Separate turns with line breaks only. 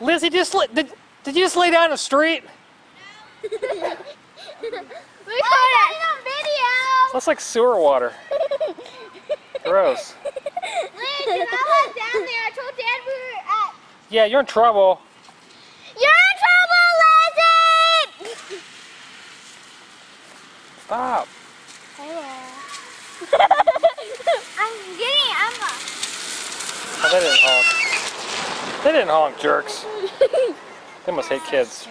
Lizzie, just lay, did, did you just lay down in the street?
We caught it on video.
That's like sewer water. Gross.
Liz, you're not down there. I told Dad we were at.
Yeah, you're in trouble.
You're in trouble, Lizzie!
Stop.
I'm getting, I'm
Oh, they didn't honk. They didn't honk, jerks. They must hate kids.